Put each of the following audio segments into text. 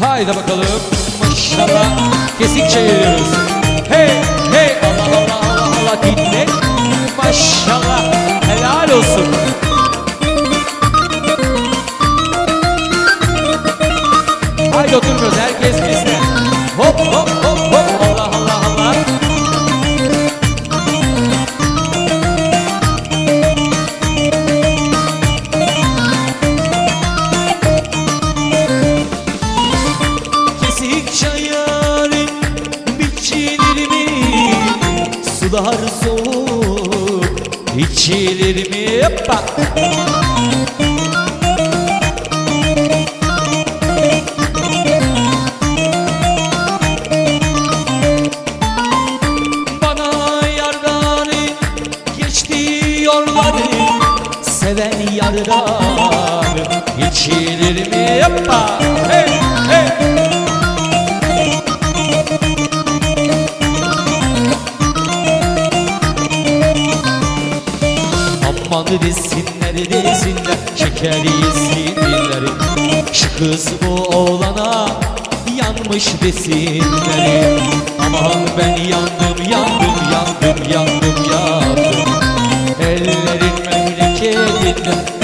Haydi bakalım. Maşallah. Kesik çeviriyoruz. Hey hey Allah Allah Allah Allah dinle. Maşallah. Helal olsun. Haydi oturmuyoruz Sular soğuk içilir mi? Hoppa. Bana yardanı geçti yolları Seven yardan içilir mi? Hoppa. Hey hey. Aman desinler desinler? Şeker yesinler Şu kız bu oğlana yanmış desinler. Aman ben yandım yandım yandım yandım yandım. Ellerin memleketinde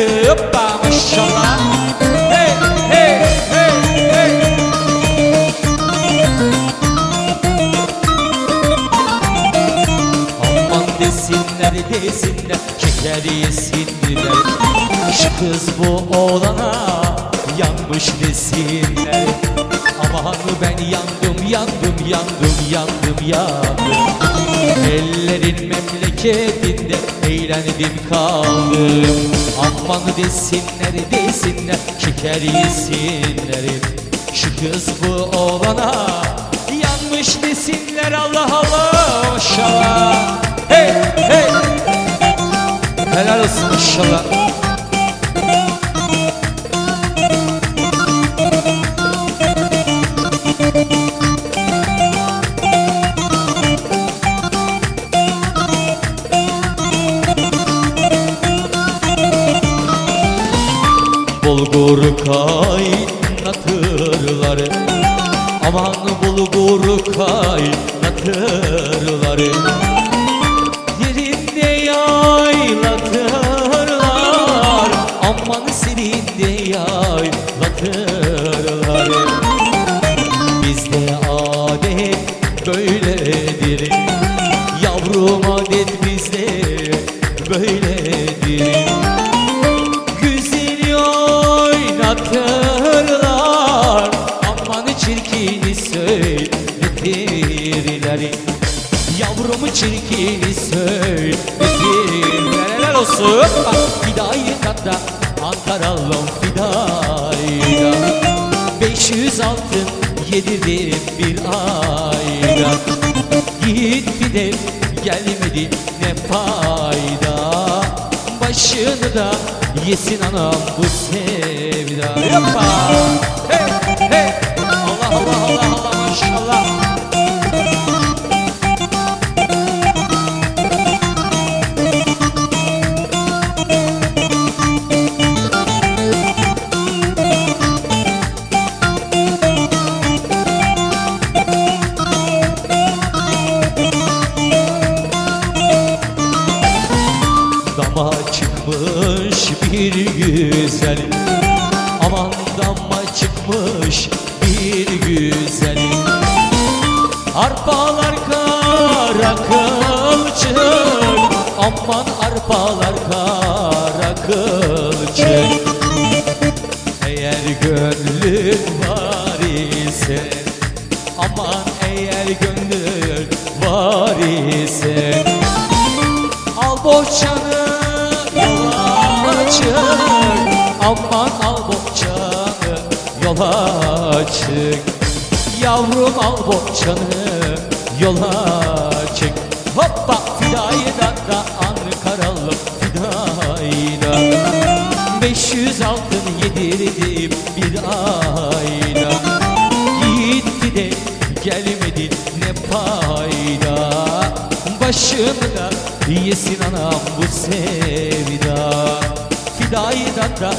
Hoppa maşallah Aman desinler desinler şeker yesinler. Şu kız bu oğlana yanmış desinler. Aman ben yandım yandım yandım yandım yandım. Ellerin memleketinde eğlendim kaldım. Aman desinler desinler şeker yesinler Şu kız bu oğlana yanmış desinler Allah Allah maşallah. Hey hey. Helal olsun maşallah Bulgur kaynatırlar. Aman bulgur kaynatırlar çirkini söyletirler Helal olsun? Fidayı kata Ankaralım fidayla. 500 altın yedirdim bir ayda. Gitti de gelmedi ne fayda? Başını da yesin anam bu sevda. Yapma Hey hey Dama çıkmış bir güzel. Aman dama çıkmış bir güzel. Arpalar kara kılçık Aman arpalar kara kılçık Eğer gönlün var ise Aman eğer gönlün var ise. Al bohçanı bohçanı yola çık Yavrum al bohçanı yola çık Hoppa fidayda da Ankaralı fidayda 500 altın yedirdim bir ayda Gitti de gelmedi ne payda? Başımda yesin anam bu sevda. Fidayda da